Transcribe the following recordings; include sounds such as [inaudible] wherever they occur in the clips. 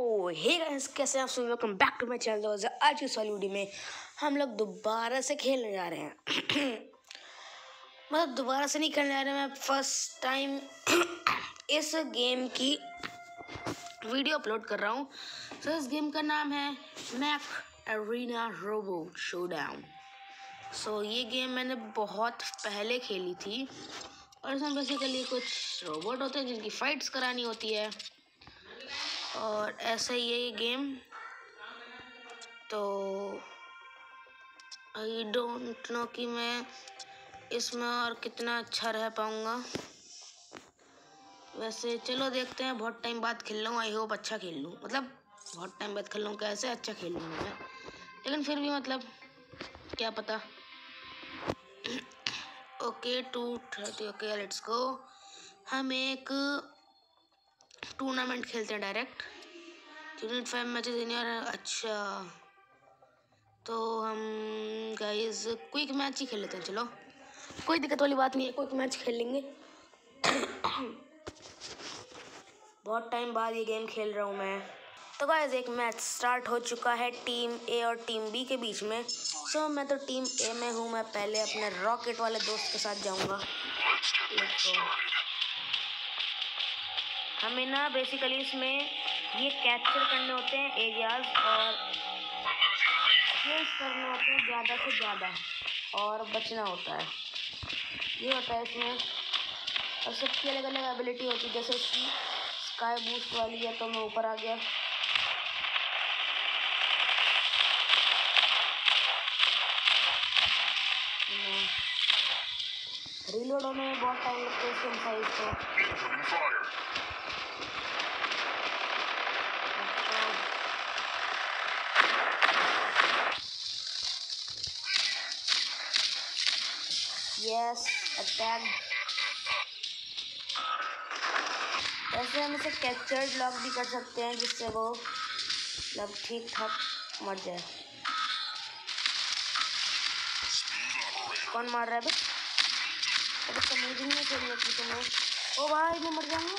Hey guys कैसे आप सभी welcome back to my channel आज की इस वाली वीडियो में हम लोग दोबारा से खेलने जा रहे हैं। [clears throat] मतलब दोबारा से नहीं खेलने जा रहे हैं, मैं फ़र्स्ट टाइम [clears throat] इस गेम की वीडियो अपलोड कर रहा हूँ। तो इस गेम का नाम है Mech Arena Robo Showdown so ये गेम मैंने बहुत पहले खेली थी। और इसमें बेसिकली कुछ रोबोट होते हैं जिनकी फाइट्स करानी होती है। और ऐसा ही है ये गेम। तो आई डोंट नो कि मैं इसमें और कितना अच्छा रह पाऊँगा। वैसे चलो देखते हैं, बहुत टाइम बाद खेल हूँ आई होप अच्छा खेल लूँ। मतलब बहुत टाइम बाद खेल हूँ, कैसे अच्छा खेल लूँ मैं। लेकिन फिर भी मतलब क्या पता। Okay two thirty okay let's go हम एक टूर्नामेंट खेलते हैं direct. Unit five matches in अच्छा। तो हम गाइस क्विक मैच ही खेल लेते हैं चलो। कोई दिक्कत वाली बात नहीं है क्विक मैच खेल लेंगे। बहुत टाइम बाद ये गेम खेल रहा हूँ मैं। तो गाइस एक मैच स्टार्ट हो चुका है टीम ए और टीम बी के बीच में। सो मैं तो टीम ए में हूँ मैं पहले अपने रॉकेट वाले दोस्त के साथ जाऊँगा। हमें ना बेसिकली इसमें ये कैप्चर करने होते हैं एरियाज़ और करने होते हैं ज़्यादा से ज़्यादा और बचना होता है। ये होता है इसमें और सबकी अलग अलग एबिलिटी होती है, जैसे इसकी स्काई बूस्ट वाली है तो मैं ऊपर आ गया। रिलोड होने में बहुत टाइम लगता है इसके साइज़ को यस अटैक ऐसे हम इसे कैप्चर्ड लॉक भी कर सकते हैं जिससे वो मतलब ठीक ठाक मर जाए। कौन मार रहा है बे अरे समझ नहीं चाहिए कि तुम्हें ओ भाई, मैं मर जाऊँगा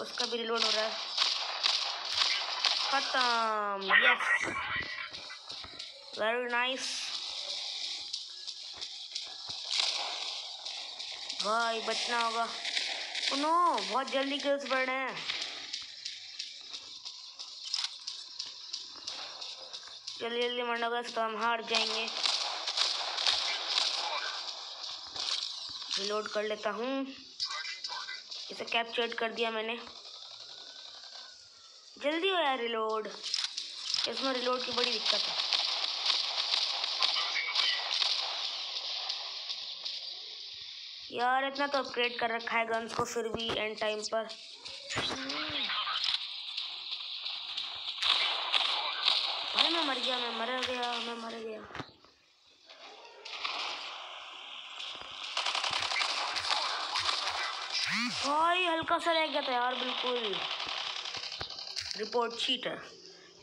उसका भी रिलोड हो रहा है। खत्म। यस वेरी नाइस भाई, बचना होगा। नो बहुत जल्दी किल्स बढ़ रहे हैं। जल्दी जल्दी मरना होगा तो हम हार जाएँगे। रिलोड कर लेता हूँ। इसे कैप्चर्ड कर दिया मैंने। जल्दी हो यार रिलोड इसमें रिलोड की बड़ी दिक्कत है। यार इतना तो अपग्रेड कर रखा है गन्स को फिर भी एंड टाइम पर। भाई मैं मर गया मैं मर गया मैं मर गया। भाई हल्का सा रह गया था यार बिल्कुल। रिपोर्ट चीटर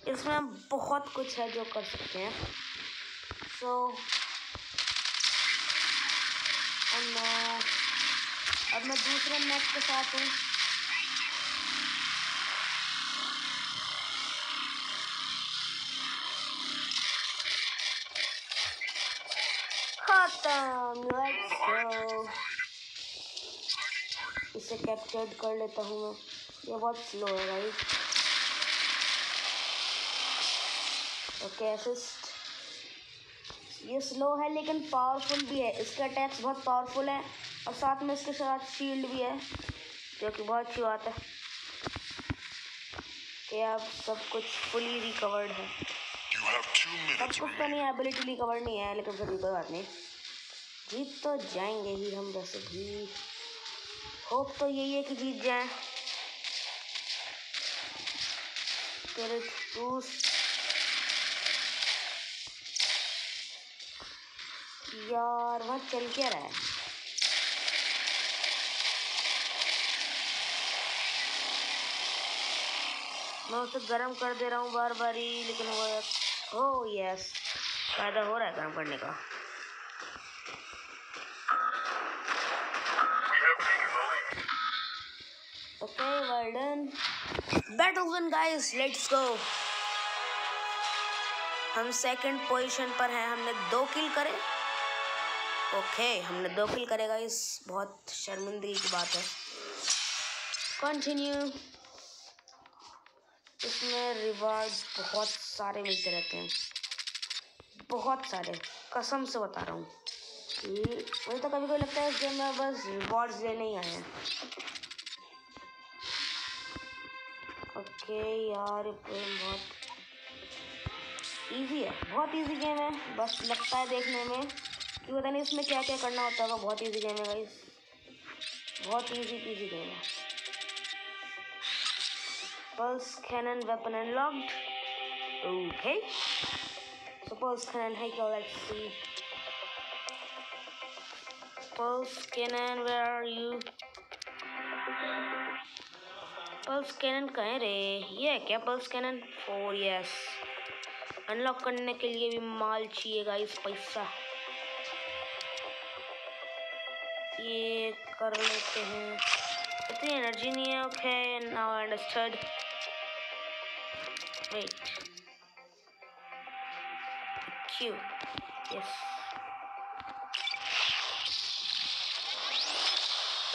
इसमें बहुत कुछ है जो कर सकते हैं। सो so, अब मैं दूसरे मैच के साथ हूँ। गो इसे कैप्चर्ड कर लेता हूँ मैं। ये बहुत स्लो है भाई ओके असिस्ट ये स्लो है लेकिन पावरफुल भी है। इसके अटैक्स बहुत पावरफुल है और साथ में इसके साथ शील्ड भी है जो कि बहुत अच्छी बात है कि अब सब कुछ फुली रिकवर्ड है। सब कुछ तो नहीं एबिलिटी रिकवर नहीं है लेकिन फिर भी कोई बात नहीं। जीत तो जाएँगे ही हम वैसे भी। होप तो यही है कि जीत जाए। यार, वहाँ चल क्या रहा है? मैं उसे गर्म कर दे रहा हूँ बार बार ही, लेकिन वो ओ यस फ़ायदा हो रहा है गर्म करने का। Okay well done battle one guys let's go हम सेकंड पोजीशन पर हैं. हमने दो किल करे. ओके, हमने दो किल करेगा इस बहुत शर्मिंदगी की बात है। कंटिन्यू इसमें रिवार्ड्स बहुत सारे मिलते रहते हैं। बहुत सारे। कसम से बता रहा हूँ मुझे तो कभी कभी लगता है इस गेम में बस रिवॉर्ड्स लेने ही आए हैं। ओके यार गेम बहुत इजी है। बहुत इजी गेम है। बस लगता है देखने में। कि पता नहीं इसमें क्या क्या करना होता होगा। बहुत इजी गेम है गाइस बहुत इजी इजी गेम है। Pulse cannon weapon unlocked okay so, pulse cannon, hey go let's see. Pulse cannon, where are you? Pulse cannon कहें रे? ये है क्या pulse cannon four yes unlock करने के लिए भी माल चाहिए गाइस पैसा। ये कर लेते हैं। इतनी एनर्जी नहीं है okay now understood wait Q yes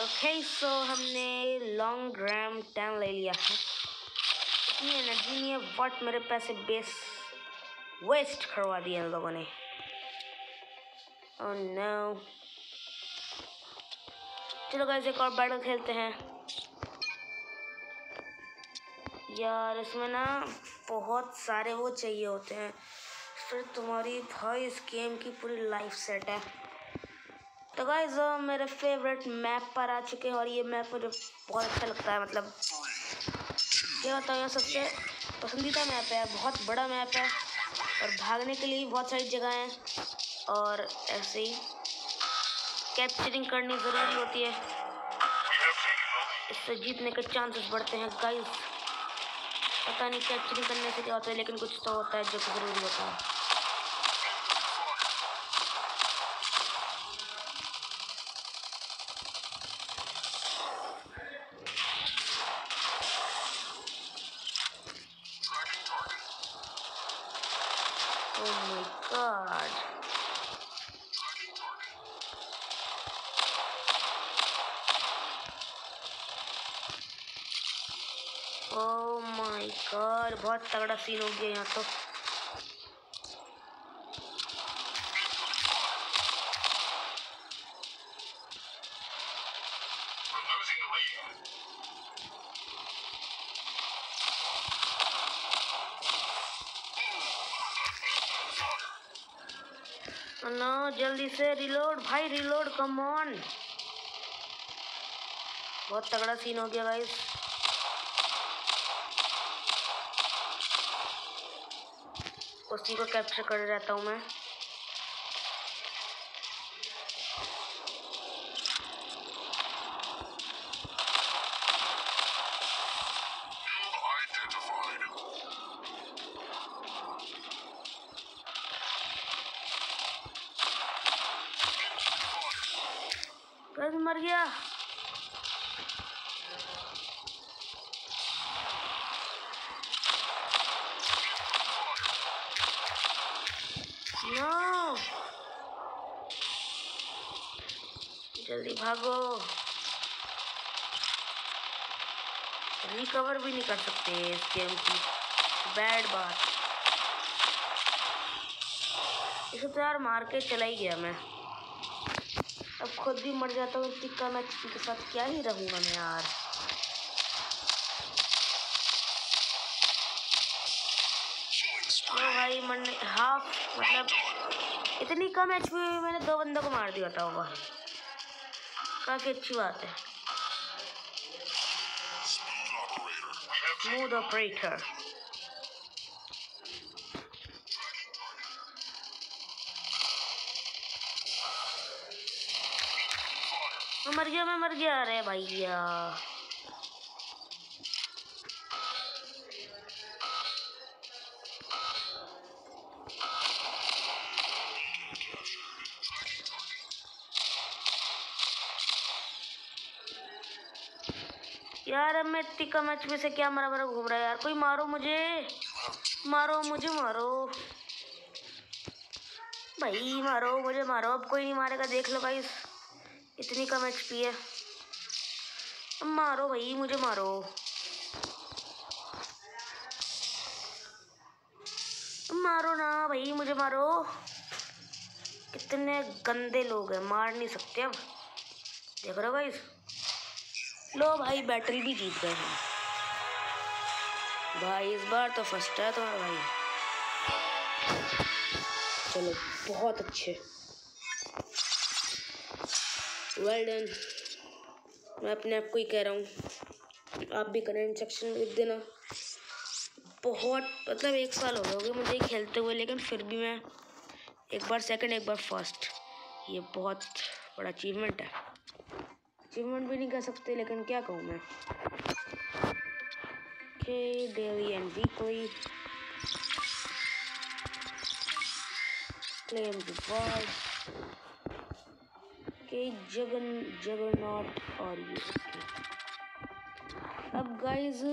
okay so हमने लॉन्ग रैम टेन ले लिया है। इतनी एनर्जी नहीं है बट मेरे पैसे बेस वेस्ट करवा दिए इन लोगों ने। ओह नो चलो गाइस एक और बैटल खेलते हैं। यार, इसमें ना बहुत सारे वो चाहिए होते हैं। फिर तुम्हारी भाई इस गेम की पूरी लाइफ सेट है। तो गाइज़ मेरे फेवरेट मैप पर आ चुके हैं और ये मैप मुझे बहुत अच्छा लगता है मतलब क्या बताऊँ यहाँ सबसे पसंदीदा मैप है, बहुत बड़ा मैप है और भागने के लिए बहुत सारी जगह हैं और ऐसे ही कैप्चरिंग करनी ज़रूरी होती है। इससे जीतने के चांसेस बढ़ते हैं गाइस पता नहीं कैप्चरिंग करने से क्या होता है, लेकिन कुछ तो होता है जो कि ज़रूरी होता है। ओह माय गॉड बहुत तगड़ा सीन हो गया यहाँ तो। नो जल्दी से रिलोड भाई रिलोड कम ऑन बहुत तगड़ा सीन हो गया गाइस उसी को कैप्चर कर रहता हूँ मैं। मर गया नो जल्दी भागो। रिकवर भी नहीं कर सकते इस गेम की। बैड बात। इसे तो यार मार के चला ही गया मैं। अब खुद भी मर जाता हूँ टिक्का मैं के साथ क्या ही रहूँगा मैं यार। तो भाई, मरने हाफ़ मतलब इतनी कम एच में मैंने दो बंदों को मार दिया था होगा काफ़ी अच्छी बात है स्मूथ ऑपरेटर मर गया मैं मर गया। अरे भैया। यार, अब मैं इतनी कम एचपी से क्या मरा मरा घूम रहा है यार? कोई मारो मुझे। मारो मुझे मारो। भाई, मारो, मुझे मारो। अब कोई नहीं मारेगा, देख लो भाई। इतनी कम एच है। मारो भाई, मुझे मारो। मारो ना भाई, मुझे मारो। कितने गंदे लोग हैं, मार नहीं सकते अब। देख रहे हो भाई? लो भाई बैटरी भी जीत गए हैं भाई, इस बार तो फ़र्स्ट है तुम्हारा भाई। चलो, बहुत अच्छे। वेल डन मैं अपने आप को ही कह रहा हूँ। आप भी कमेंट सेक्शन में लिख देना। बहुत मतलब एक साल हो गए मुझे खेलते हुए, लेकिन फिर भी मैं एक बार सेकंड एक बार फ़र्स्ट ये बहुत बड़ा अचीवमेंट है। अचीवमेंट भी नहीं कह सकते, लेकिन क्या कहूँ मैं? के daily and weekly claim reward के जगन जगरनॉट और ये अब गाइज़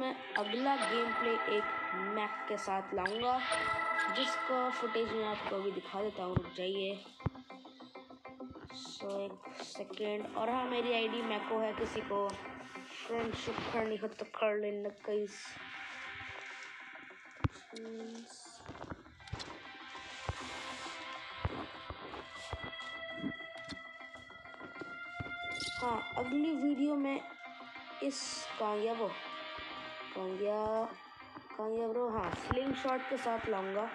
मैं अगला गेम प्ले एक मैक के साथ लाऊँगा, जिसका फुटेज मैं आपको अभी दिखा देता हूँ। जाइए। सो एक सेकेंड और हाँ मेरी आईडी मैको है, किसी को फ्रेंडशिप करनी हो तो कर लेना कई हाँ अगली वीडियो में इस कहाँ गया वो कहाँ गया ब्रो हाँ स्लिंग शॉट के साथ लाऊँगा।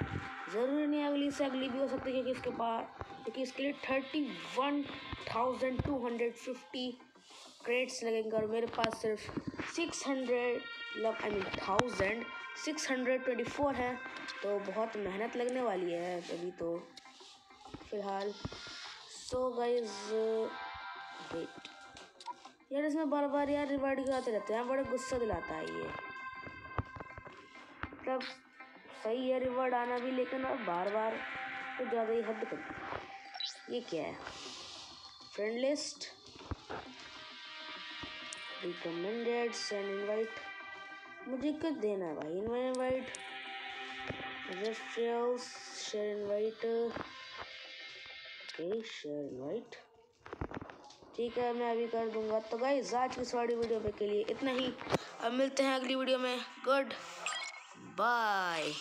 ज़रूरी नहीं अगली से अगली भी हो सकती है, क्योंकि इसके पास क्योंकि इसके लिए thirty one thousand two hundred fifty creds लगेंगे और मेरे पास सिर्फ़ सिक्स हंड्रेड मतलब I mean thousand six hundred twenty four है। तो बहुत मेहनत लगने वाली है अभी तो फ़िलहाल। सो गाइज़ वेट यार, इसमें बार बार यार रिवार्ड आते रहते हैं। बड़े गुस्सा दिलाता है ये। मतलब सही है रिवार्ड आना भी, लेकिन अब बार बार तो ज़्यादा ही हद कर ये क्या है? Friend list recommended send invite मुझे क्या देना है भाई? Invite invite referrals share invite okay share invite ठीक है, मैं अभी कर दूँगा। तो गाइस आज की सॉरी वीडियो पे के लिए इतना ही। अब मिलते हैं अगली वीडियो में। Good bye